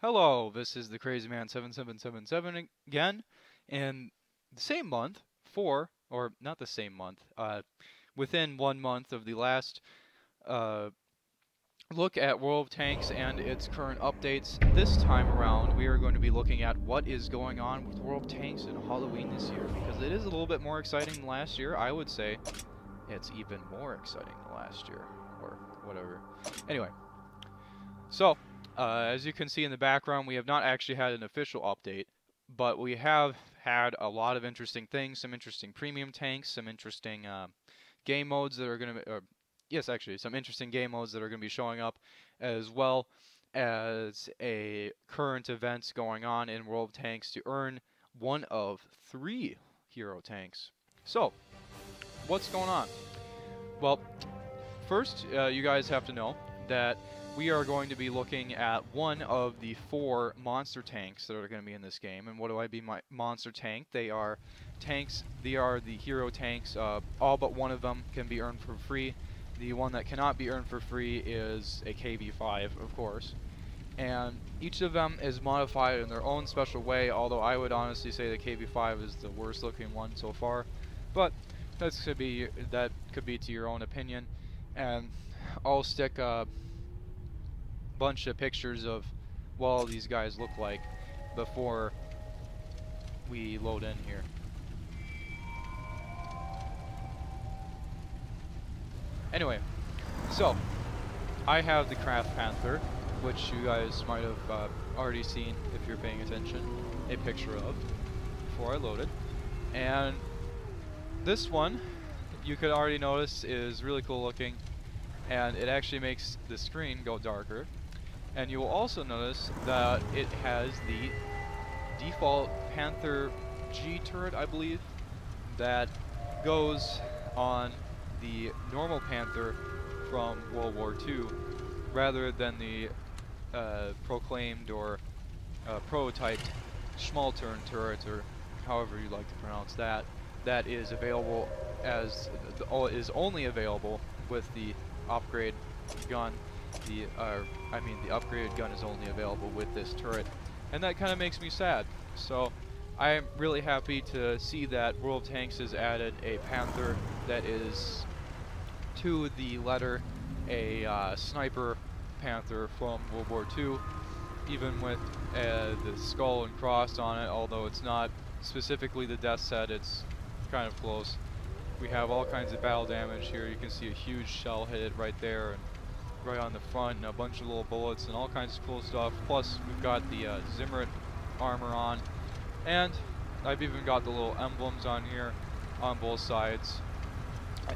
Hello, this is the Crazy Man 7777 again, and the same month, for, or not the same month, uh, within one month of the last uh, look at World of Tanks and its current updates. This time around, we are going to be looking at what is going on with World of Tanks and Halloween this year, because it is a little bit more exciting than last year. I would say it's even more exciting than last year, or whatever. Anyway, so, uh, as you can see in the background, we have not actually had an official update, but we have had a lot of interesting things, some interesting premium tanks, some interesting uh, game modes that are going to be, yes, actually, some interesting game modes that are going to be showing up, as well as a current events going on in World of Tanks to earn one of three hero tanks. So, what's going on? Well, first, uh, you guys have to know that we are going to be looking at one of the four monster tanks that are going to be in this game. And what do I be my monster tank? They are tanks, they are the hero tanks. Uh, all but one of them can be earned for free. The one that cannot be earned for free is a KV-5, of course. And each of them is modified in their own special way, although I would honestly say the KV-5 is the worst looking one so far. But that could be that could be to your own opinion. And I'll stick uh, bunch of pictures of what all these guys look like before we load in here. Anyway, so I have the Craft Panther, which you guys might have uh, already seen if you're paying attention, a picture of before I loaded. And this one, you could already notice, is really cool looking, and it actually makes the screen go darker. And you will also notice that it has the default Panther G turret, I believe, that goes on the normal Panther from World War II, rather than the uh, proclaimed or uh, prototyped Schmalturm turret, or however you like to pronounce that, that is available as is only available with the upgrade gun the, uh, I mean, the upgraded gun is only available with this turret, and that kind of makes me sad. So, I'm really happy to see that World of Tanks has added a Panther that is, to the letter, a uh, sniper Panther from World War II, even with uh, the skull and cross on it, although it's not specifically the death set, it's kind of close. We have all kinds of battle damage here. You can see a huge shell hit it right there, and right on the front and a bunch of little bullets and all kinds of cool stuff. Plus, we've got the uh, Zimmerit armor on. And I've even got the little emblems on here on both sides.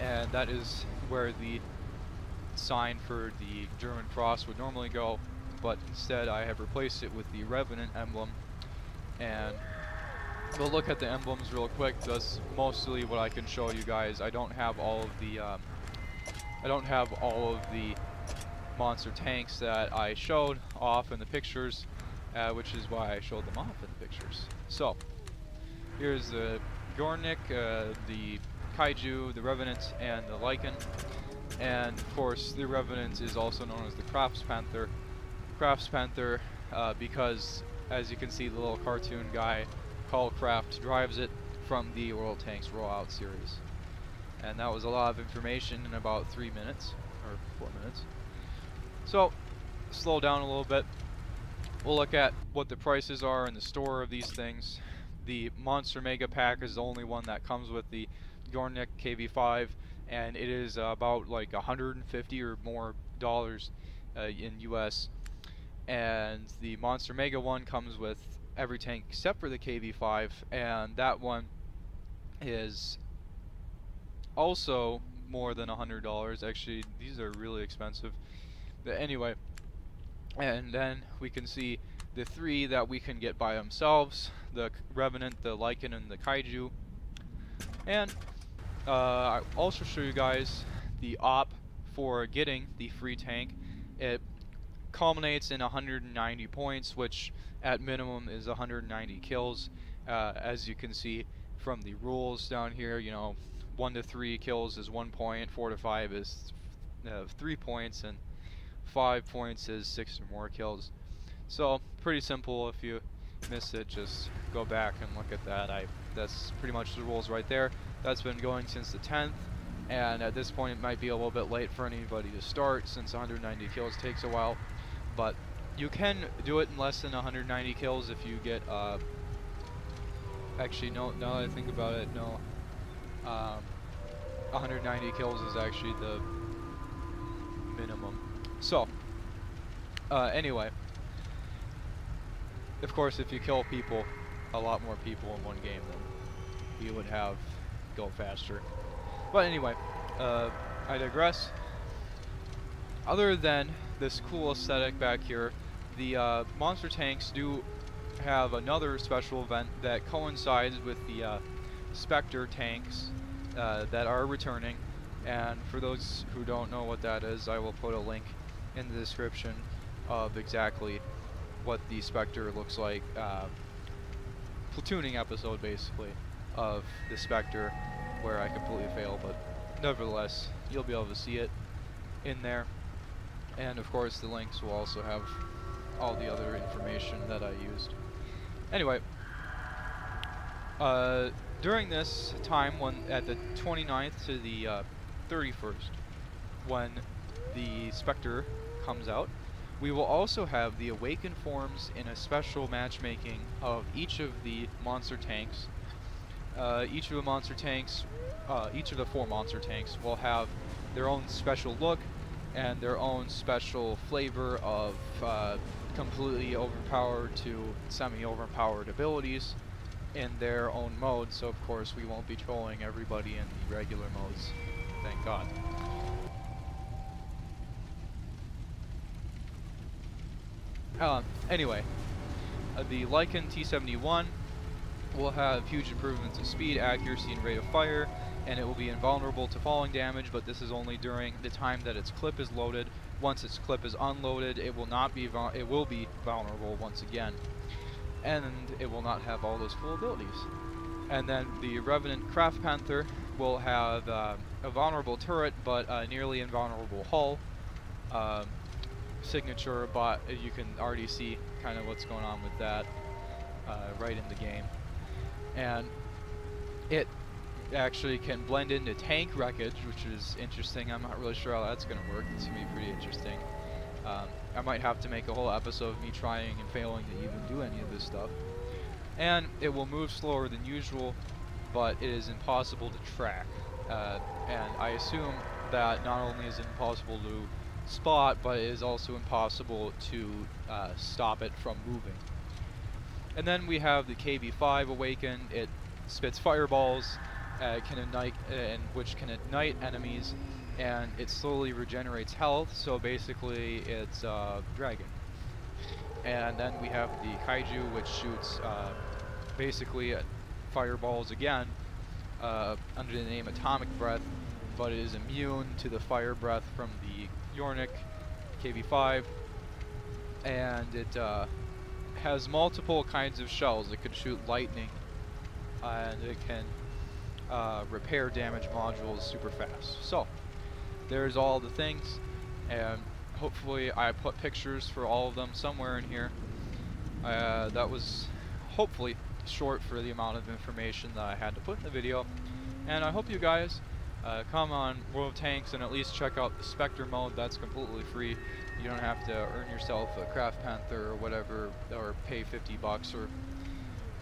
And that is where the sign for the German cross would normally go. But instead, I have replaced it with the Revenant emblem. And we'll look at the emblems real quick. That's mostly what I can show you guys. I don't have all of the... Um, I don't have all of the monster tanks that I showed off in the pictures, uh, which is why I showed them off in the pictures. So, here's the Gornik, uh, the Kaiju, the Revenant, and the Lycan. And of course, the Revenant is also known as the Crafts Panther. Crafts Panther, uh, because as you can see, the little cartoon guy, called Craft, drives it from the World Tanks Rollout series. And that was a lot of information in about three minutes, or four minutes. So, slow down a little bit. We'll look at what the prices are in the store of these things. The Monster Mega Pack is the only one that comes with the Gornik KV5 and it is about like 150 or more dollars uh, in US and the Monster Mega one comes with every tank except for the KV5 and that one is also more than $100 actually these are really expensive but anyway, and then we can see the three that we can get by themselves, the Revenant, the Lycan, and the Kaiju. And uh, I'll also show you guys the op for getting the free tank. It culminates in 190 points, which at minimum is 190 kills. Uh, as you can see from the rules down here, you know, 1 to 3 kills is 1 point, 4 to 5 is uh, 3 points, and five points is six or more kills. So pretty simple. If you miss it, just go back and look at that. I that's pretty much the rules right there. That's been going since the 10th, and at this point it might be a little bit late for anybody to start since 190 kills takes a while. But you can do it in less than 190 kills if you get. Uh, actually, no. Now that I think about it, no. Um, 190 kills is actually the minimum. So, uh, anyway, of course, if you kill people, a lot more people in one game, then you would have go faster. But anyway, uh, I digress. Other than this cool aesthetic back here, the uh, monster tanks do have another special event that coincides with the uh, Spectre tanks uh, that are returning. And for those who don't know what that is, I will put a link in the description of exactly what the Spectre looks like. Uh, platooning episode, basically, of the Spectre, where I completely fail, but nevertheless, you'll be able to see it in there. And of course, the links will also have all the other information that I used. Anyway, uh, during this time, when at the 29th to the uh, 31st, when the Spectre comes out, we will also have the Awakened forms in a special matchmaking of each of the monster tanks. Uh, each of the monster tanks, uh, each of the four monster tanks will have their own special look and their own special flavor of uh, completely overpowered to semi-overpowered abilities in their own mode, so of course we won't be trolling everybody in the regular modes. Thank God. Uh, anyway, uh, the Lycan T-71 will have huge improvements in speed, accuracy, and rate of fire, and it will be invulnerable to falling damage, but this is only during the time that its clip is loaded. Once its clip is unloaded, it will not be it will be vulnerable once again, and it will not have all those cool abilities. And then the Revenant Craft Panther will have uh, a vulnerable turret, but a nearly invulnerable hull. Um, signature, but you can already see kind of what's going on with that uh, right in the game. And it actually can blend into tank wreckage, which is interesting. I'm not really sure how that's going to work. It's going to be pretty interesting. Um, I might have to make a whole episode of me trying and failing to even do any of this stuff. And it will move slower than usual, but it is impossible to track. Uh, and I assume that not only is it impossible to spot, but it is also impossible to uh, stop it from moving. And then we have the KV-5 Awakened. It spits fireballs, uh, can ignite, uh, and which can ignite enemies, and it slowly regenerates health. So basically, it's uh, dragon. And then we have the Kaiju, which shoots uh, basically fireballs again uh, under the name Atomic Breath, but it is immune to the fire breath from the Yornik KV-5, and it uh, has multiple kinds of shells. It can shoot lightning, and it can uh, repair damage modules super fast. So, there's all the things, and hopefully I put pictures for all of them somewhere in here. Uh, that was hopefully short for the amount of information that I had to put in the video. And I hope you guys uh, come on World of Tanks and at least check out the Spectre mode. That's completely free. You don't have to earn yourself a Craft Panther or whatever, or pay 50 bucks or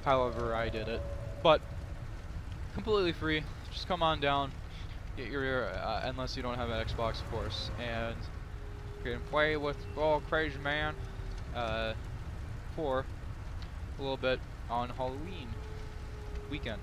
however I did it. But completely free. Just come on down, get your uh, unless you don't have an Xbox, of course, and you can play with all Crazy Man uh, for a little bit on Halloween weekend.